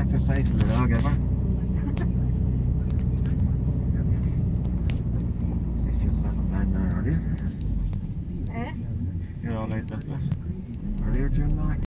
exercise for the dog ever. You're all right, down there earlier. Eh? You're all out this way. Earlier during the night.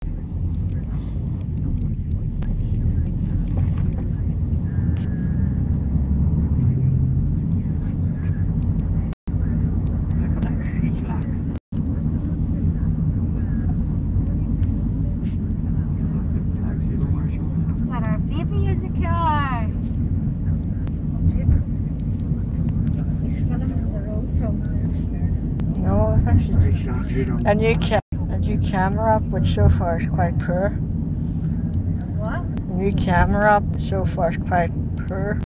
A new ca- a new camera up, which so far is quite poor. What? A new camera up so far is quite poor.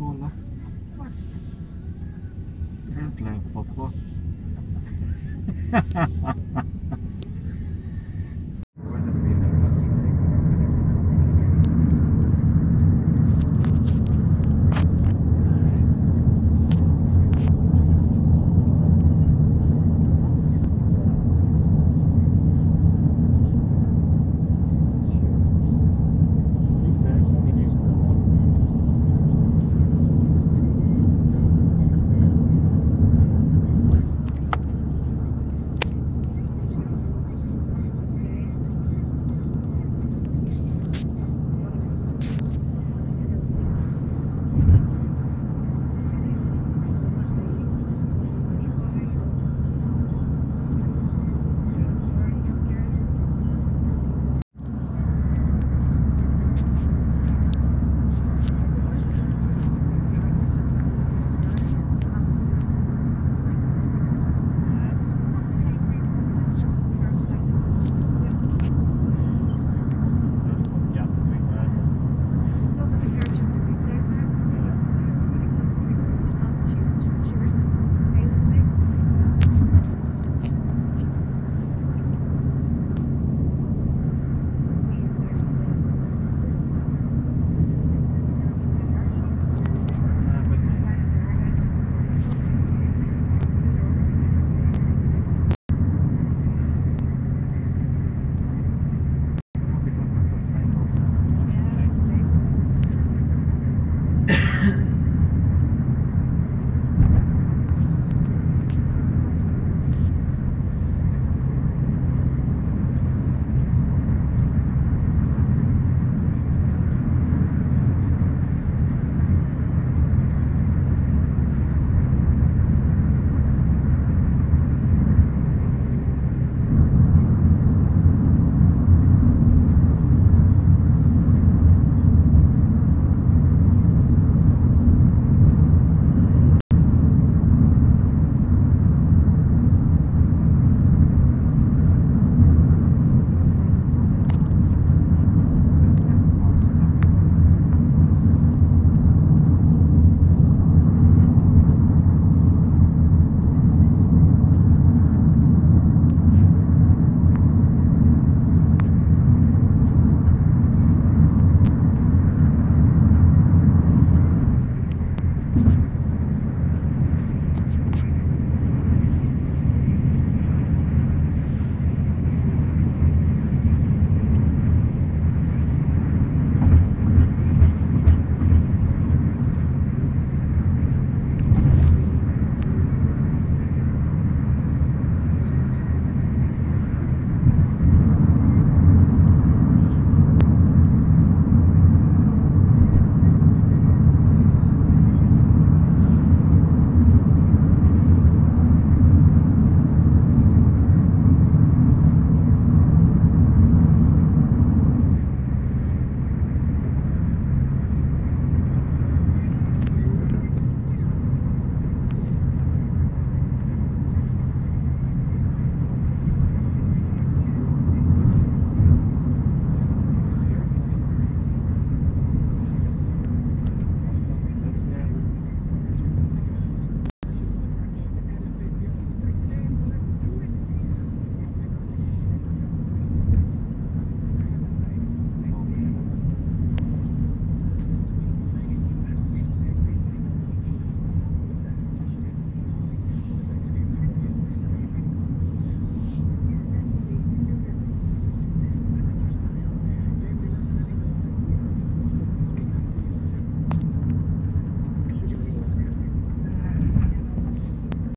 todo, ¿no? Gran plan, poco.